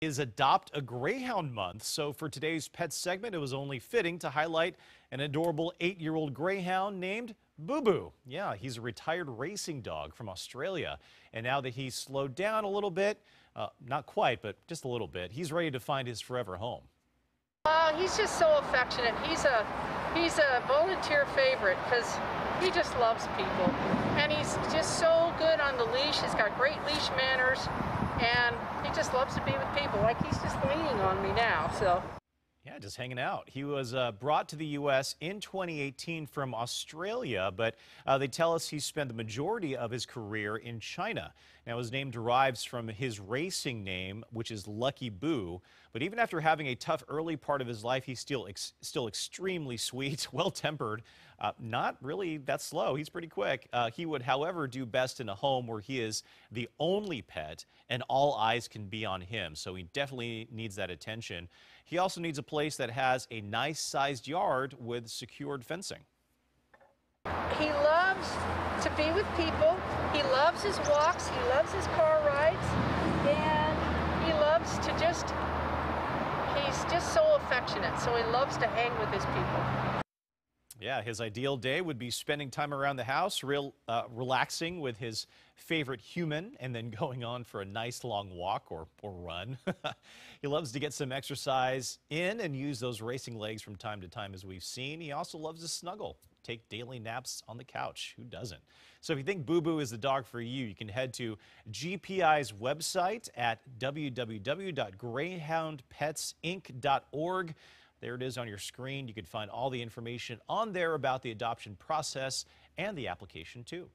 is Adopt a Greyhound Month. So for today's pet segment, it was only fitting to highlight an adorable eight-year-old greyhound named Bubu. Yeah, he's a retired racing dog from Australia. And now that he's slowed down a little bit, uh, not quite, but just a little bit, he's ready to find his forever home. Uh, he's just so affectionate. He's a he's a volunteer favorite because he just loves people, and he's just so leash. He's got great leash manners, and he just loves to be with people. Like he's just leaning on me now. So. Yeah, just hanging out. He was uh, brought to the U.S. in 2018 from Australia, but uh, they tell us he spent the majority of his career in China. Now, his name derives from his racing name, which is Lucky Boo. But even after having a tough early part of his life, he's still ex still extremely sweet, well-tempered, uh, not really that slow. He's pretty quick. Uh, he would, however, do best in a home where he is the only pet and all eyes can be on him. So he definitely needs that attention. He also needs a place that has a nice sized yard with secured fencing. He loves to be with people. He loves his walks. He loves his car rides. And he loves to just, he's just so affectionate. So he loves to hang with his people. Yeah, his ideal day would be spending time around the house, real, uh, relaxing with his favorite human, and then going on for a nice long walk or, or run. he loves to get some exercise in and use those racing legs from time to time, as we've seen. He also loves to snuggle, take daily naps on the couch. Who doesn't? So if you think Bubu is the dog for you, you can head to GPI's website at www.greyhoundpetsinc.org. There it is on your screen. You can find all the information on there about the adoption process and the application too.